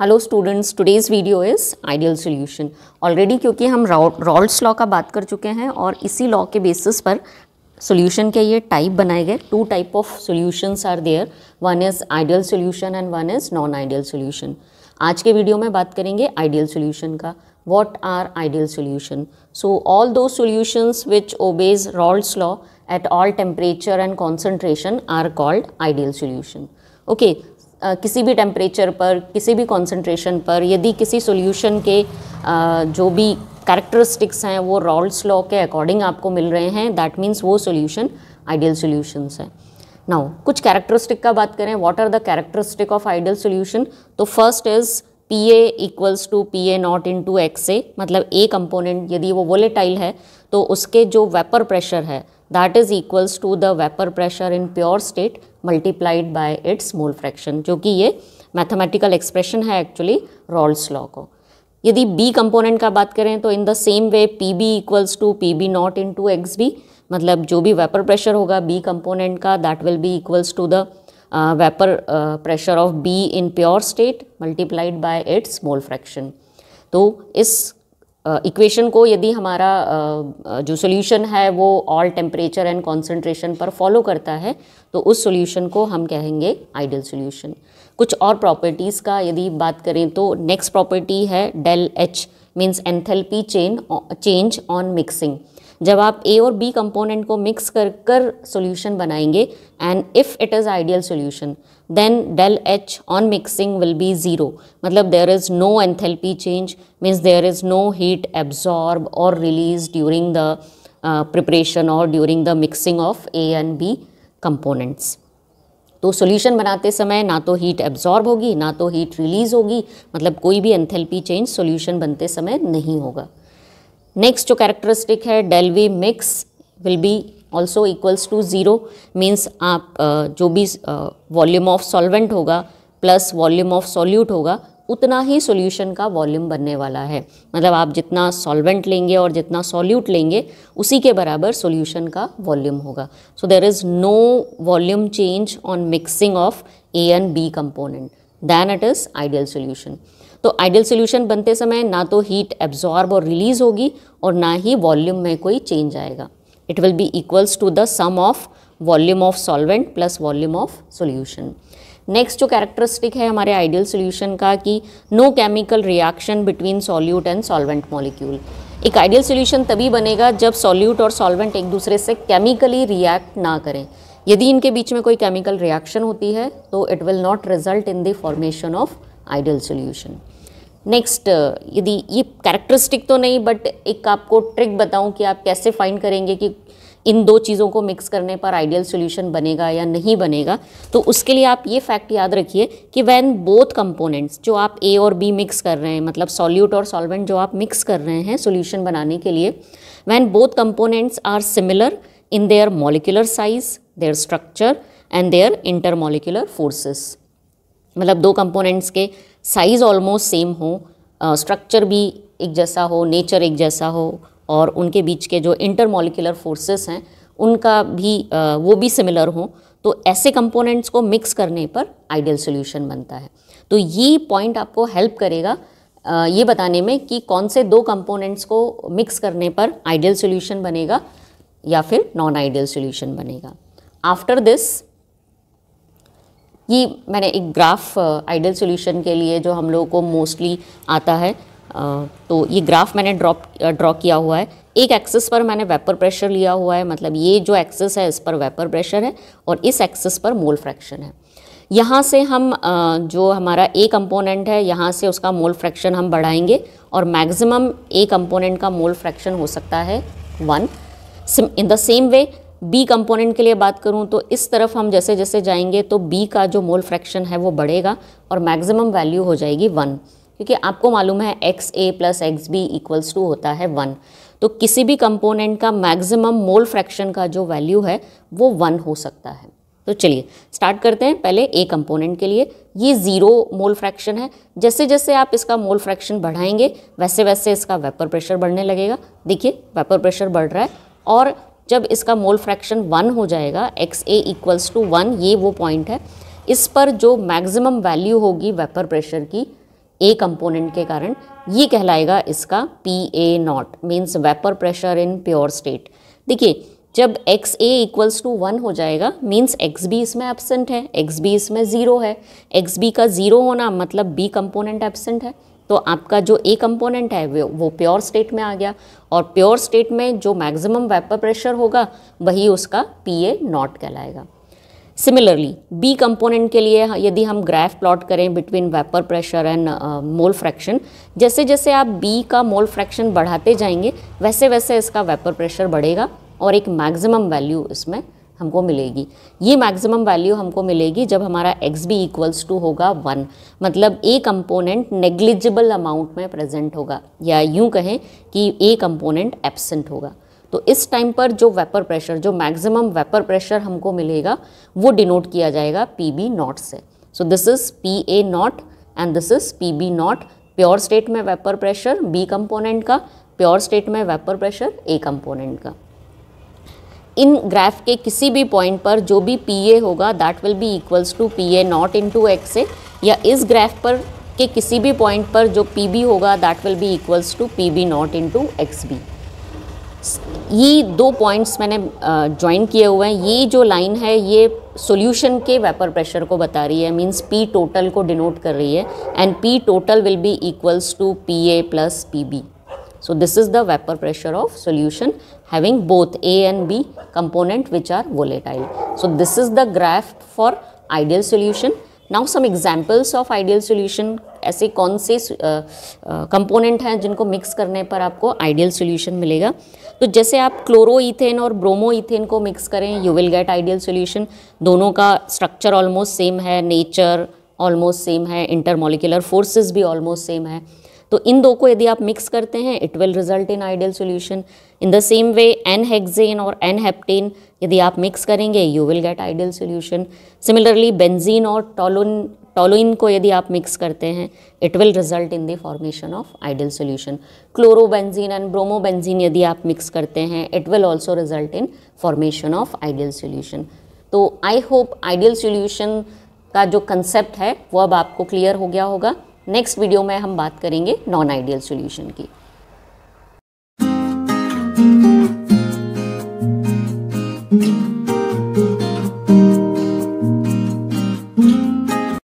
Hello students today's video is ideal solution already क्योंकि हम रॉल्ड्स law का बात कर चुके हैं और इसी लॉ के बेसिस पर सॉल्यूशन के ये टाइप बनाए गए two type of solutions are there one is ideal solution and one is non ideal solution आज के वीडियो में बात करेंगे आइडियल सॉल्यूशन का. What are ideal solution? So, all those solutions which obeys Raoult's law at all temperature and concentration are called ideal solution. Okay किसी भी temperature पर, किसी भी कॉन्सेंट्रेशन पर, यदि किसी सोल्यूशन के जो भी कैरेक्टरिस्टिक्स हैं, वो रॉल्स लॉ के अकॉर्डिंग आपको मिल रहे हैं दैट मीन्स वो सोल्यूशन आइडियल सोल्यूशंस हैं। नाउ कुछ कैरेक्टरिस्टिक का बात करें what are the characteristic of ideal solution तो first is P A equals to P A naught into X A मतलब ए कंपोनेंट यदि वो वोलेटाइल है तो उसके जो वेपर प्रेशर है that is equals to the vapour pressure in pure state multiplied by its mole fraction जो कि ये मैथमेटिकल एक्सप्रेशन है एक्चुअली रॉल्स लॉ को। यदि बी कंपोनेंट का बात करें तो in the same way P B equals to P B nought into X B मतलब जो भी वेपर प्रेशर होगा बी कंपोनेंट का that will be equals to the vapour pressure of B in pure state multiplied by its mole fraction तो इस equation को यदि हमारा जो सोल्यूशन है, वो ऑल टेम्परेचर एंड कॉन्सेंट्रेशन पर फॉलो करता है तो उस सोल्यूशन को हम कहेंगे आइडियल सोल्यूशन कुछ और प्रॉपर्टीज़ का यदि बात करें तो नेक्स्ट प्रॉपर्टी है del H means enthalpy chain change on mixing जब आप ए और बी कंपोनेंट को मिक्स कर कर सोल्यूशन बनाएँगे and if it is ideal solution then del H on mixing will be zero मतलब there is no enthalpy change means there is no heat absorb और release during the preparation और during the mixing of A and B components तो solution बनाते समय ना तो heat absorb होगी, ना तो हीट रिलीज़ होगी। मतलब कोई भी एंथेल्पी चेंज सॉल्यूशन बनते समय नहीं होगा। नेक्स्ट जो कैरेक्टरिस्टिक है del V mix will be also equals to zero means आप जो भी वॉल्यूम ऑफ़ सॉल्वेंट होगा प्लस वॉल्यूम ऑफ़ सॉल्यूट होगा उतना ही सॉल्यूशन का वॉल्यूम बनने वाला है। मतलब आप जितना सॉल्वेंट लेंगे और जितना सॉल्यूट लेंगे, उसी के बराबर सॉल्यूशन का वॉल्यूम होगा। So there is no volume change on mixing of A and B component then it is ideal solution तो आइडियल सोल्यूशन बनते समय ना तो हीट एब्जॉर्ब और रिलीज़ होगी और ना ही वॉल्यूम में कोई चेंज आएगा। It will be equals to the sum of volume of solvent plus volume of solution next जो कैरेक्टरिस्टिक है हमारे आइडियल सोल्यूशन का कि no chemical reaction between solute and solvent molecule एक आइडियल सोल्यूशन तभी बनेगा जब सॉल्यूट और सॉल्वेंट एक दूसरे से केमिकली रिएक्ट ना करें। यदि इनके बीच में कोई केमिकल रिएक्शन होती है तो it will not result in the formation of ideal solution next यदि ये कैरेक्टरिस्टिक तो नहीं बट एक आपको ट्रिक बताऊँ कि आप कैसे फाइंड करेंगे कि इन दो चीज़ों को मिक्स करने पर आइडियल सोल्यूशन बनेगा या नहीं बनेगा? तो उसके लिए आप ये फैक्ट याद रखिए कि वैन बोथ कंपोनेंट्स जो आप ए और बी मिक्स कर रहे हैं मतलब सॉल्यूट और सॉल्वेंट जो आप मिक्स कर रहे हैं सोल्यूशन बनाने के लिए when both components are similar in their molecular size their structure and their intermolecular forces मतलब दो कंपोनेंट्स के साइज़ ऑलमोस्ट सेम हो स्ट्रक्चर भी एक जैसा हो नेचर एक जैसा हो और उनके बीच के जो इंटरमोलिकुलर फोर्सेस हैं, उनका भी वो भी सिमिलर हो तो ऐसे कंपोनेंट्स को मिक्स करने पर आइडियल सोल्यूशन बनता है। तो ये पॉइंट आपको हेल्प करेगा ये बताने में कि कौन से दो कंपोनेंट्स को मिक्स करने पर आइडियल सोल्यूशन बनेगा या फिर नॉन आइडियल सोल्यूशन बनेगा। आफ्टर दिस ये मैंने एक ग्राफ आइडियल सॉल्यूशन के लिए जो हम लोगों को मोस्टली आता है तो ये ग्राफ मैंने ड्रॉप ड्रॉ किया हुआ है। एक एक्सेस पर मैंने वेपर प्रेशर लिया हुआ है मतलब ये जो एक्सेस है इस पर वेपर प्रेशर है और इस एक्सेस पर मोल फ्रैक्शन है। यहाँ से हम जो हमारा ए कंपोनेंट है, यहाँ से उसका मोल फ्रैक्शन हम बढ़ाएँगे और मैक्सिमम ए कंपोनेंट का मोल फ्रैक्शन हो सकता है one. In the same way, B component के लिए बात करूँ तो इस तरफ़ हम जैसे जैसे जाएँगे तो बी का जो मोल फ्रैक्शन है वो बढ़ेगा और मैक्सिमम वैल्यू हो जाएगी वन। क्योंकि आपको मालूम है X A plus X B equals to होता है वन तो किसी भी कंपोनेंट का मैक्सिमम मोल फ्रैक्शन का जो वैल्यू है, वो वन हो सकता है। तो चलिए स्टार्ट करते हैं पहले ए कंपोनेंट के लिए। ये ज़ीरो मोल फ्रैक्शन है। जैसे जैसे आप इसका मोल फ्रैक्शन बढ़ाएँगे, वैसे वैसे इसका वेपर प्रेशर बढ़ने लगेगा। देखिए वेपर प्रेशर बढ़ रहा है और जब इसका मोल फ्रैक्शन वन हो जाएगा X A equals to one ये वो पॉइंट है। इस पर जो मैक्सिमम वैल्यू होगी वेपर प्रेशर की ए कंपोनेंट के कारण ये कहलाएगा इसका P A not means vapour pressure in pure state देखिए, जब X A equals to one हो जाएगा मीन्स एक्स बी इसमें एबसेंट है एक्स बी इसमें ज़ीरो है. एक्स बी का ज़ीरो होना मतलब बी कंपोनेंट एबसेंट है. तो आपका जो ए कंपोनेंट है, वो वो प्योर स्टेट में आ गया. और प्योर स्टेट में जो मैक्सिमम वेपर प्रेशर होगा, वही उसका पी ए नॉट कहलाएगा. सिमिलरली बी कंपोनेंट के लिए यदि हम ग्राफ प्लॉट करें between vapour pressure and mole fraction जैसे जैसे आप बी का मोल फ्रैक्शन बढ़ाते जाएँगे, वैसे वैसे इसका वेपर प्रेशर बढ़ेगा और एक मैक्सिमम वैल्यू इसमें हमको मिलेगी। ये मैक्सिमम वैल्यू हमको मिलेगी जब हमारा एक्स बी इक्वल्स टू होगा वन मतलब ए कंपोनेंट नेग्लिजिबल अमाउंट में प्रेजेंट होगा या यूँ कहें कि ए कंपोनेंट एबसेंट होगा। तो इस टाइम पर जो वेपर प्रेशर जो मैक्सिमम वेपर प्रेशर हमको मिलेगा, वो डिनोट किया जाएगा पी बी नॉट से। So this is P A not and this is P B not pure state में वेपर प्रेशर बी कंपोनेंट का प्योर स्टेट में वेपर प्रेशर ए कंपोनेंट का। इन ग्राफ के किसी भी पॉइंट पर जो भी पी ए होगा that will be equals to P A nought into X A या इस ग्राफ पर के किसी भी पॉइंट पर जो पी बी होगा that will be equals to P B nought into X B ये दो पॉइंट्स मैंने ज्वाइन किए हुए हैं। ये जो लाइन है, ये सॉल्यूशन के वेपर प्रेशर को बता रही है मींस पी टोटल को डिनोट कर रही है। And P total will be equals to P A plus P B so this is the vapour pressure of solution having both A and B component which are volatile so this is the graph for ideal solution now some examples of ideal solution, ऐसे कौन से component हैं जिनको mix करने पर आपको ideal solution मिलेगा? तो जैसे आप क्लोरो इथेन और ब्रोमो इथेन को मिक्स करें you will get ideal solution दोनों का स्ट्रक्चर ऑलमोस्ट सेम है नेचर ऑलमोस्ट सेम है इंटरमोलिकुलर फोर्सेस भी ऑलमोस्ट सेम है. तो इन दो को यदि आप मिक्स करते हैं it will result in ideal solution in the same way N hexane और एन हेप्टेन यदि आप मिक्स करेंगे you will get ideal solution similarly benzene और टोलोन टोलोइन को यदि आप मिक्स करते हैं it will result in the formation of ideal solution chlorobenzene and bromobenzene यदि आप मिक्स करते हैं it will also result in formation of ideal solution तो आई होप आइडियल सोल्यूशन का जो कंसेप्ट है, वो अब आपको क्लियर हो गया होगा. नेक्स्ट वीडियो में हम बात करेंगे नॉन आइडियल सोल्यूशन की. Mm-hmm.